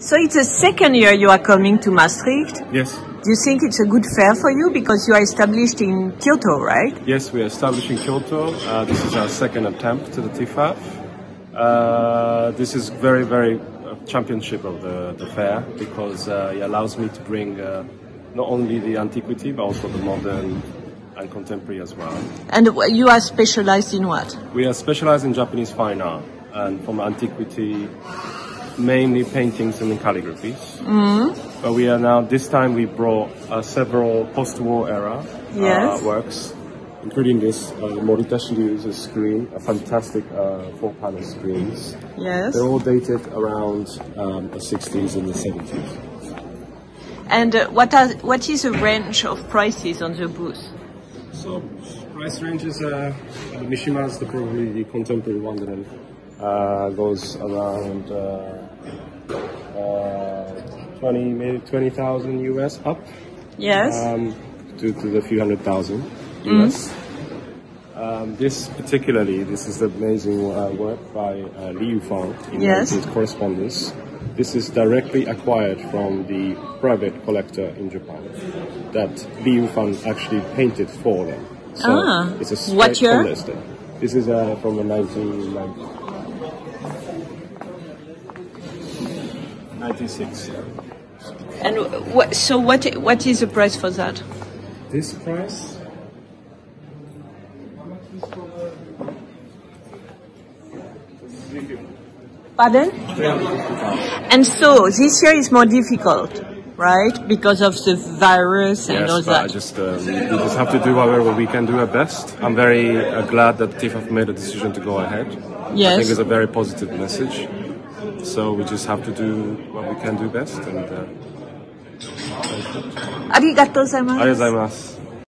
So it's the second year you are coming to Maastricht. Yes. Do you think it's a good fair for you because you are established in Kyoto, right? Yes, we are established in Kyoto. Uh, this is our second attempt to the TEFAF. Uh, this is very, very uh, championship of the, the fair because uh, it allows me to bring uh, not only the antiquity but also the modern and contemporary as well. And you are specialized in what? We are specialized in Japanese fine art and from antiquity, mainly paintings and calligraphies. Mm. But we are now, this time we brought uh, several post-war era Yes. uh, works, including this uh, Morita Shiryu's screen, a fantastic uh, four-panel screens. Yes. They're all dated around um, the 60s and the 70s. And uh, what are what is the range of prices on the booth? So price ranges, uh, uh, Mishima's the probably the contemporary one that uh, goes around uh, uh, 20, maybe 20,000 US up Yes. um, to, to the few hundred thousand US. Um, this particularly, this is amazing uh, work by uh, Lee Ufan in Yes. his correspondence. This is directly acquired from the private collector in Japan that Lee Ufan actually painted for them. So Ah. it's a straight What year? This. Is uh, from the 1990. 96. and what, so what what is the price for that? This price Pardon? And so this year is more difficult, right? Because of the virus and yes, all that. I just, um, we just have to do whatever we can do our best. I'm very uh, glad that TIF have made a decision to go ahead. Yes. I think it's a very positive message. So we just have to do what we can do best. And, uh, ありがとうございます。ありがとうございます。